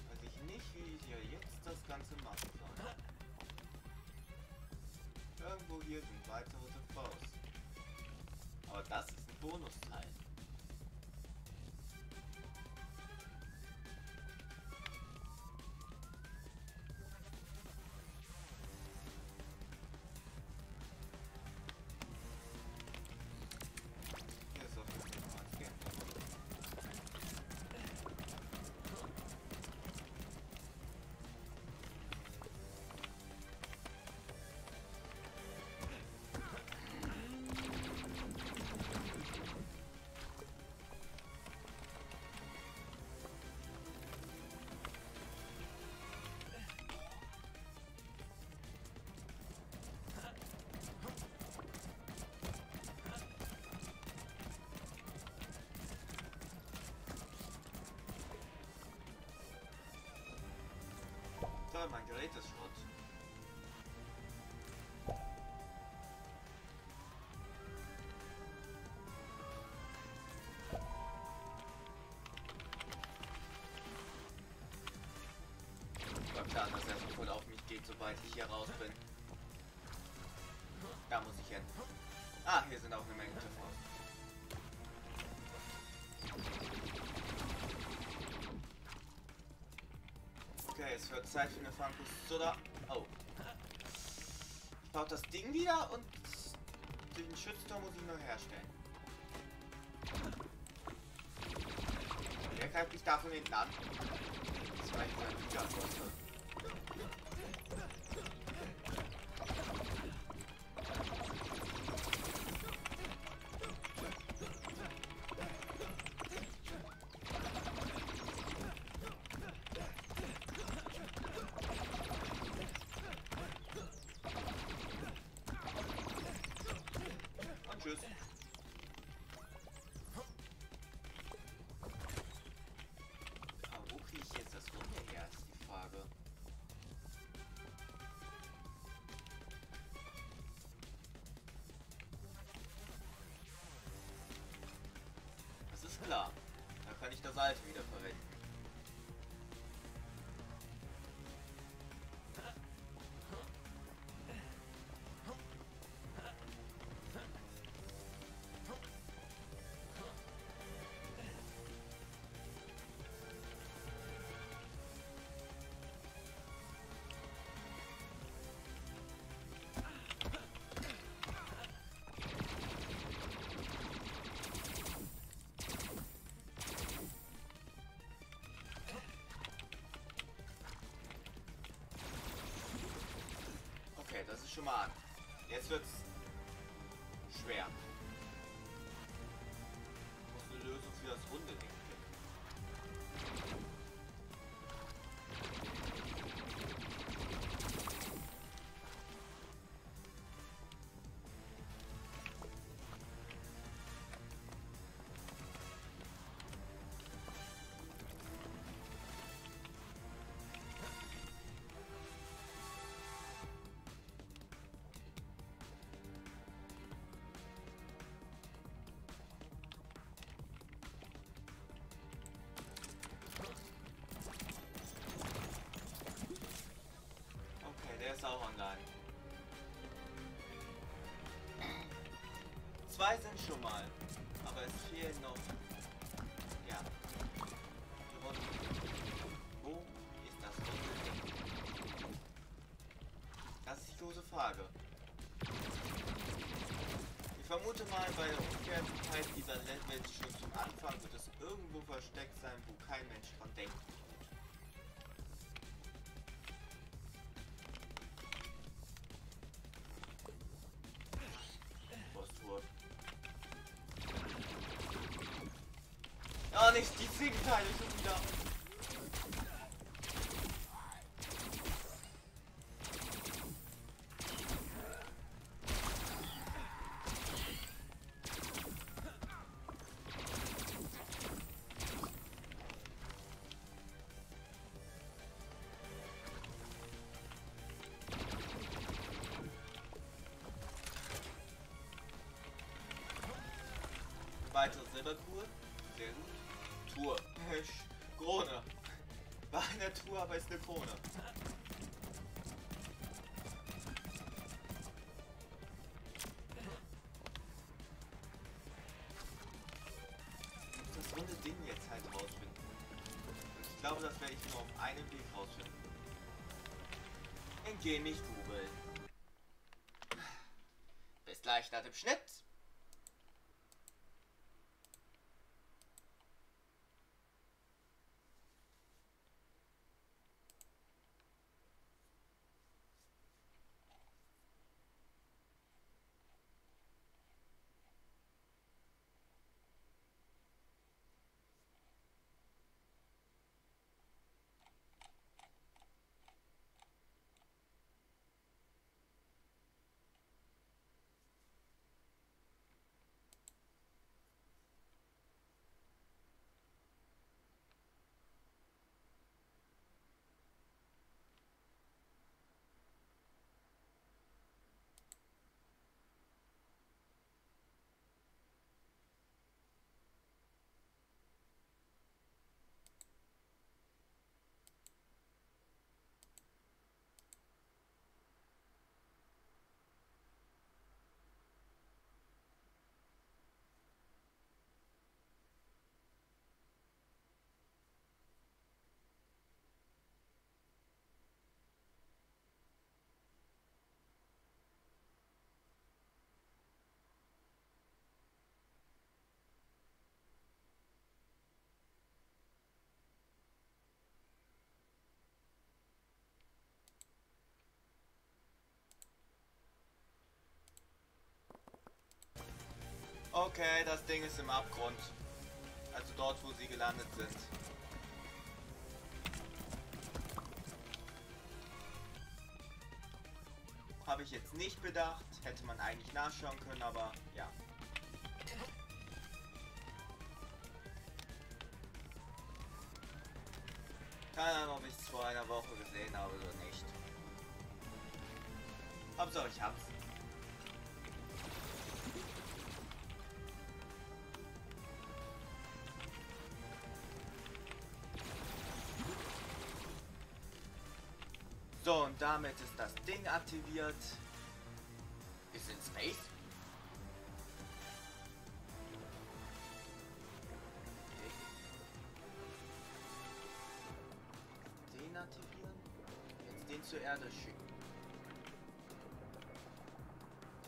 weiß ich nicht, wie ich hier jetzt das Ganze machen soll. Irgendwo hier sind weitere TVs. Aber das ist ein Bonusteil. Toll, mein Gerät ist Schrott. War klar, dass er so voll auf mich geht, sobald ich hier raus bin. Da muss ich hin. Ah, hier sind auch eine Menge TVs. Zeit für eine Funkus Soda. Oh. Ich brauche das Ding wieder und den Schützturm muss ich noch herstellen. Wer greift mich da von hinten an? Das war ein Gigaboss. Und kann ich das alte wieder das ist schon mal an. Jetzt wird's schwer. Der ist auch online. Zwei sind schon mal, aber es fehlen noch. Ja. Wo ist das? Das ist die große Frage. Ich vermute mal, bei der Umkehrbarkeit dieser Levels schon zum Anfang wird es irgendwo versteckt sein, wo kein Mensch dran Die Ziegenteile schon wieder. Weitere Silbertruhe. Tour. Krone. War eine Tour, aber ist eine Krone. Das runde Ding jetzt halt rausfinden. Ich glaube, das werde ich nur auf einem Weg rausfinden. Indem ich googeln. Bis gleich nach dem Schnitt. Okay, das Ding ist im Abgrund. Also dort, wo sie gelandet sind. Habe ich jetzt nicht bedacht. Hätte man eigentlich nachschauen können, aber ja. Keine Ahnung, ob ich es vor einer Woche gesehen habe oder nicht. Hauptsache ich hab's. So, und damit ist das Ding aktiviert. Ist in Space? Den aktivieren. Jetzt den zur Erde schicken.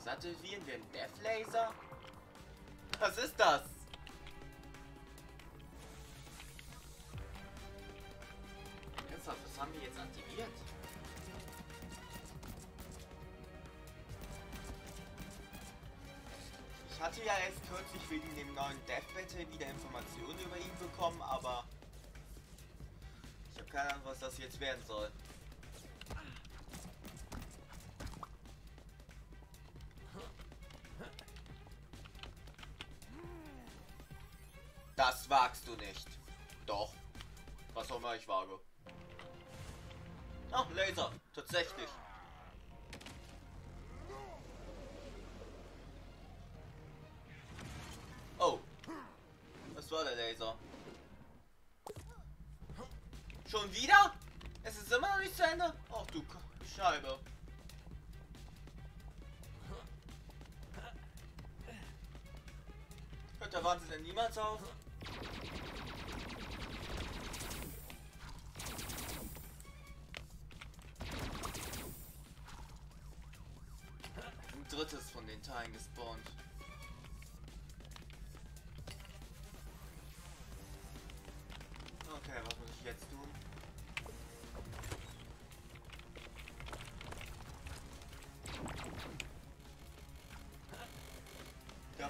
Sattellieren wir einen Death Laser? Was ist das? Ja erst kürzlich wegen dem neuen Death Battle wieder Informationen über ihn bekommen, aber ich habe keine Ahnung, was das jetzt werden soll. Schon wieder? Es ist immer noch nicht zu Ende? Ach du Scheibe. Hört der Wahnsinn denn niemals auf? Ein drittes von den Teilen gespawnt.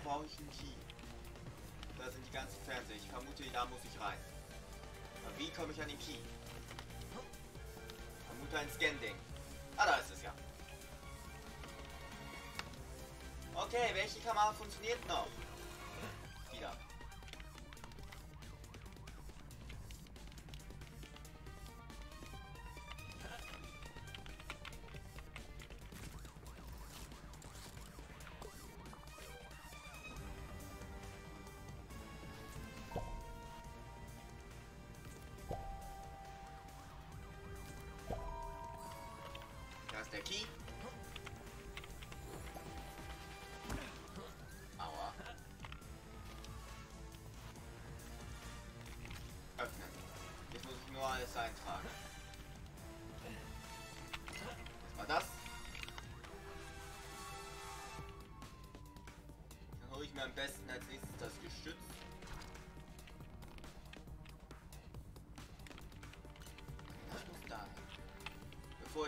Brauche ich einen Key. Da sind die ganzen Fernseher. Ich vermute, da muss ich rein. Aber wie komme ich an den Key? Vermute ein Scan-Ding. Ah, da ist es ja. Okay, welche Kamera funktioniert noch? Der Key. Aua. Öffnen. Jetzt muss ich nur alles eintragen. Was war das? Dann hole ich mir am besten als nächstes das Gestütz.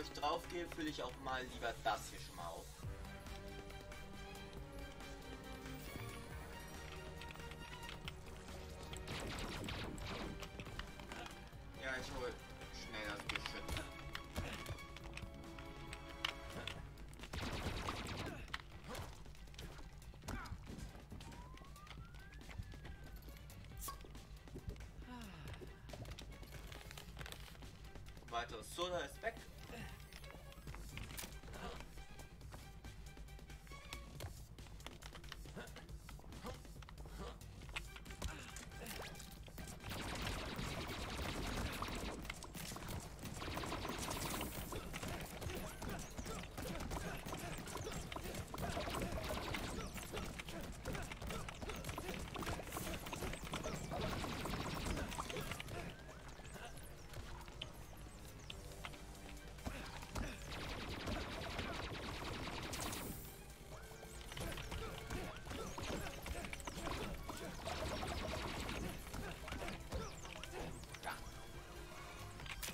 Bevor ich drauf gehe, fülle ich auch mal lieber das hier schon mal auf.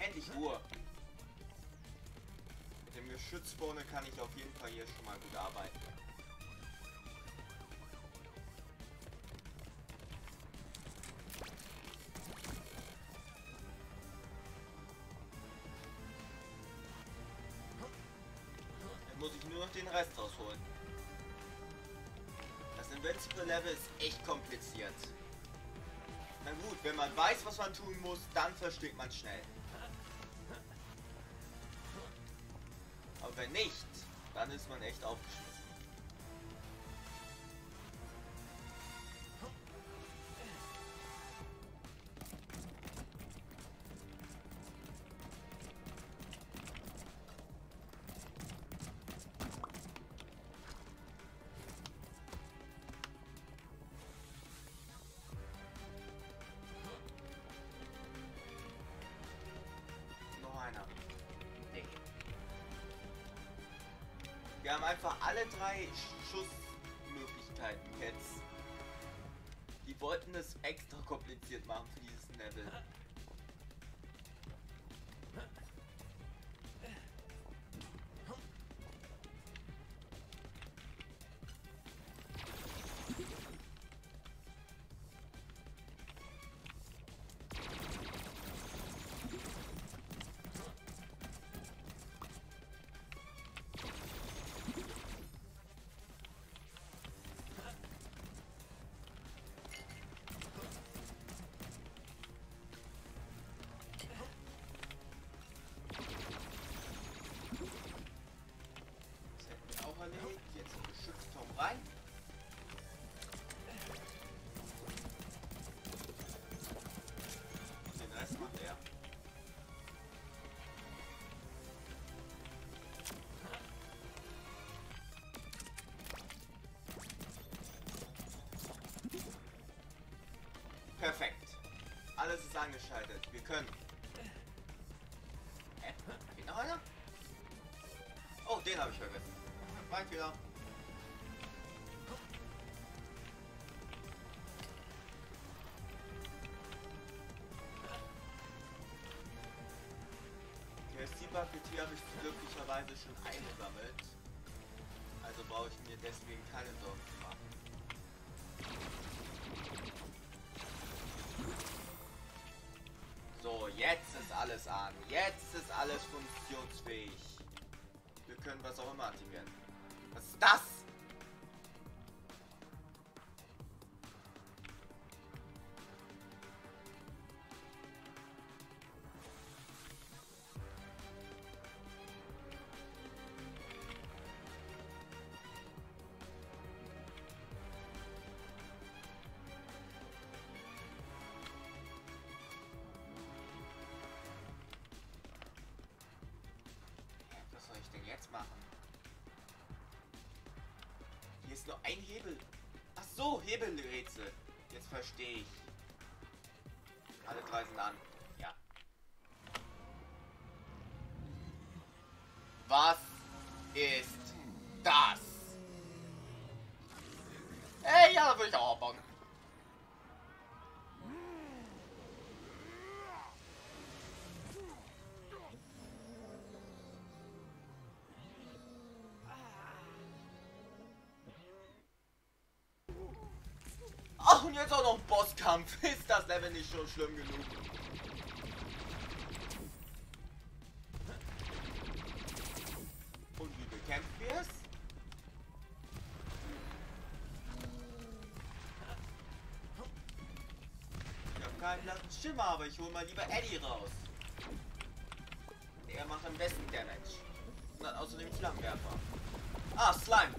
endlich Ruhe. Mit dem Geschützbohne kann ich auf jeden Fall hier schon mal gut arbeiten. Dann muss ich nur noch den Rest rausholen. Das Invincible Level ist echt kompliziert. Na gut, wenn man weiß, was man tun muss, dann versteht man schnell. Wenn nicht, dann ist man echt aufgeschmissen. Einfach alle drei Sch- Schussmöglichkeiten jetzt. Die wollten es extra kompliziert machen für dieses Level. Perfekt. Alles ist angeschaltet. Wir können. Hä? Geht noch einer? Oh, den habe ich vergessen. Fehler. Okay, das Seabug-GT habe ich glücklicherweise schon eingesammelt. Also brauche ich mir deswegen keine Sorgen alles an. Jetzt ist alles funktionsfähig. Wir können was auch immer aktivieren. Was ist das? Jetzt machen? Hier ist nur ein Hebel. Ach so, Hebelrätsel. Jetzt verstehe ich. Alle drei sind an. Und jetzt auch noch ein Bosskampf. Ist das Level nicht schon schlimm genug? Und wie bekämpfen wir es? Ich habe keinen blassen Schimmer, aber ich hole mal lieber Eddie raus. Der macht am besten Damage. Und hat außerdem Flammenwerfer. Ah, Slime.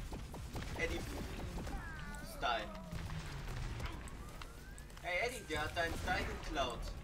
Der hat deinen Style geklaut.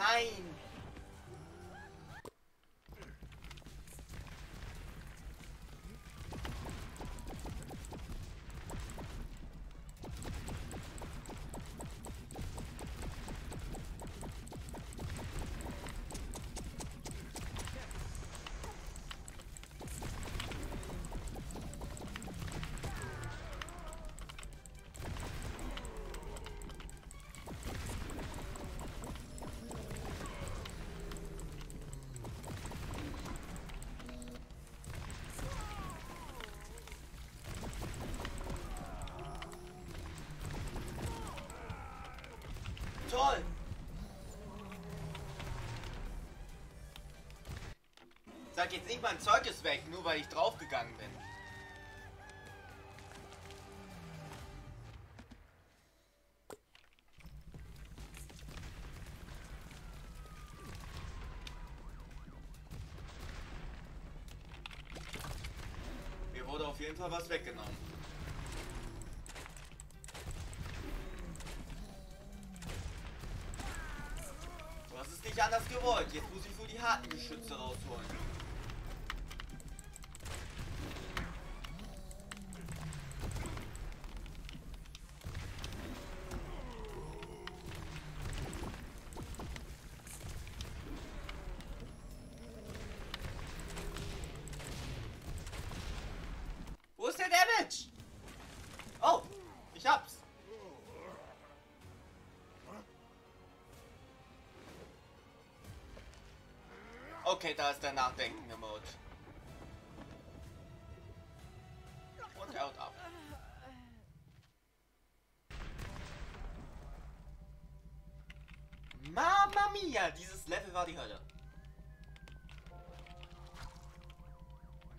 Nein! Toll! Sag jetzt nicht, mein Zeug ist weg, nur weil ich draufgegangen bin. Mir wurde auf jeden Fall was weggenommen. Gewollt. Jetzt muss ich wohl die harten Geschütze rausholen. Okay, da ist der nachdenkende Mode. Und haut ab. Mamma mia, dieses Level war die Hölle.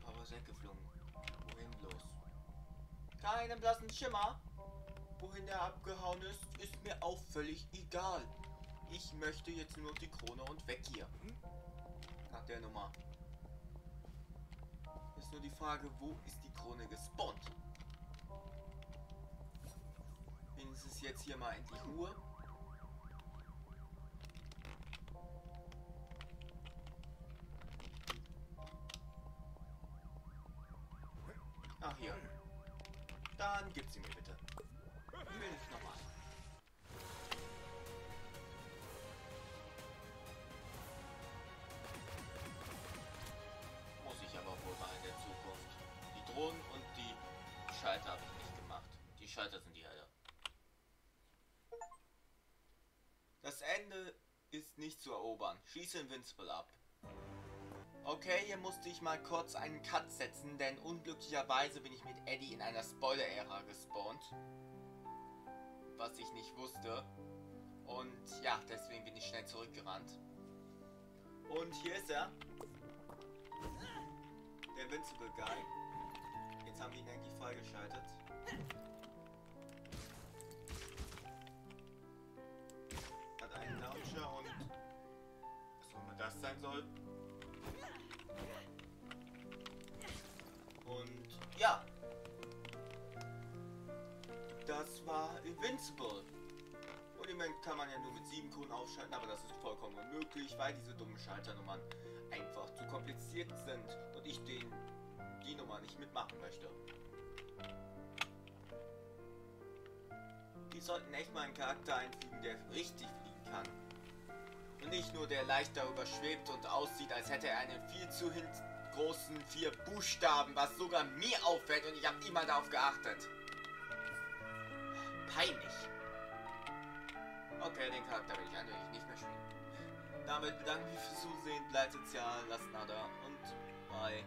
Papa ist weggeflogen. Wohin bloß? Keinen blassen Schimmer. Wohin er abgehauen ist, ist mir auch völlig egal. Ich möchte jetzt nur die Krone und weg hier. Nach der Nummer. Ist nur die Frage, wo ist die Krone gespawnt? Wenigstens jetzt hier mal endlich Ruhe. Ach hier. Dann gib sie mir bitte. Erobern. Schließe Invincible ab. Okay, hier musste ich mal kurz einen Cut setzen, denn unglücklicherweise bin ich mit Eddie in einer Spoiler-Ära gespawnt. Was ich nicht wusste. Und ja, deswegen bin ich schnell zurückgerannt. Und hier ist er. Der Invincible Guy. Jetzt haben wir ihn eigentlich freigeschaltet. Hat einen Launcher und... Das sein soll. Und ja. Das war Invincible. Und im Moment kann man ja nur mit 7 Kronen aufschalten, aber das ist vollkommen unmöglich, weil diese dummen Schalternummern einfach zu kompliziert sind und ich den die Nummer nicht mitmachen möchte. Die sollten echt mal einen Charakter einfügen, der richtig fliegen kann. Nicht nur der leicht darüber schwebt und aussieht, als hätte er einen viel zu großen vier Buchstaben, was sogar mir auffällt und ich habe immer darauf geachtet. Peinlich. Okay, den Charakter will ich eindeutig nicht mehr spielen. Damit bedanke ich mich fürs Zusehen, bleibt sozial, lasst Nada und bye.